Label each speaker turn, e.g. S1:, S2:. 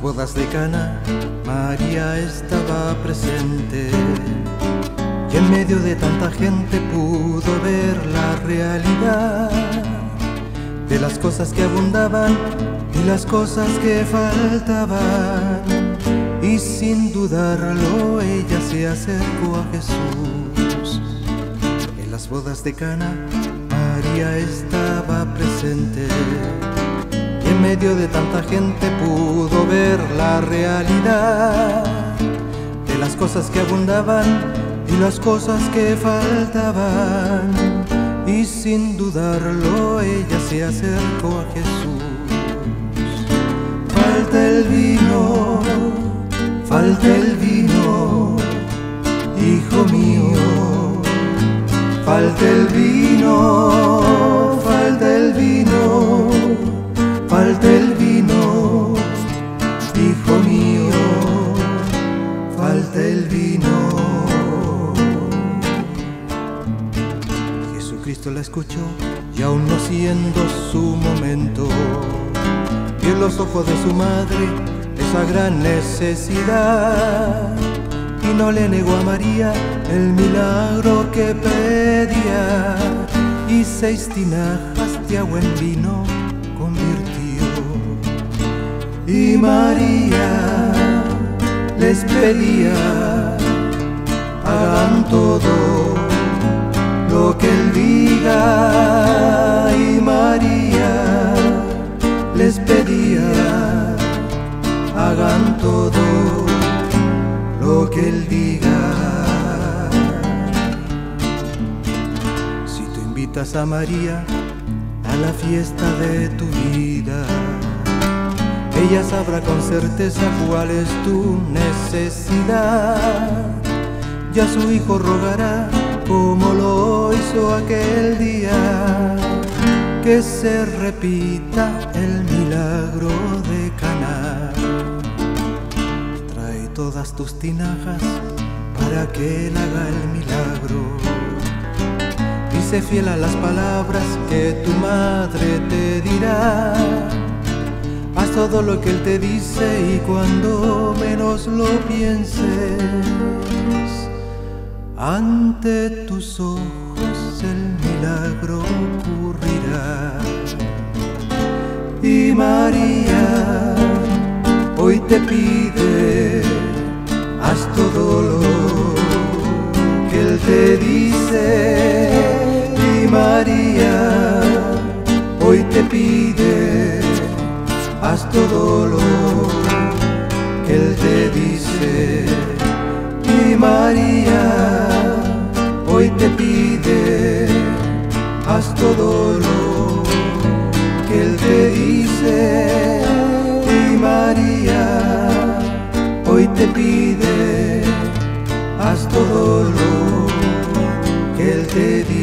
S1: las bodas de Cana, María estaba presente. Y en medio de tanta gente pudo ver la realidad de las cosas que abundaban y las cosas que faltaban. Y sin dudarlo ella se acercó a Jesús. En las bodas de Cana, María estaba presente en medio de tanta gente pudo ver la realidad de las cosas que abundaban y las cosas que faltaban. Y sin dudarlo ella se acercó a Jesús. Falta el vino, falta el vino, hijo mío, falta el vino, Jesucristo la escuchó y aún no siendo su momento, vio en los ojos de su madre esa gran necesidad y no le negó a María el milagro que pedía y seis tinajas de agua en vino convirtió. Y María les pedía, hagan todo lo que él diga. Y María les pedía, hagan todo lo que él diga. Si tú invitas a María a la fiesta de tu vida, ella sabrá con certeza cuál es tu necesidad. Ya su hijo rogará como lo hizo aquel día, que se repita el milagro de Caná. Trae todas tus tinajas para que él haga el milagro. Y sé fiel a las palabras que tu madre te dirá Haz todo lo que Él te dice y cuando menos lo pienses, ante tus ojos el milagro ocurrirá. Y María hoy te pide, haz todo lo que Él te dice. Y María hoy te pide haz todo lo que Él te dice. Y María todo lo que Él te dice. Y María hoy te pide, haz todo lo que Él te dice.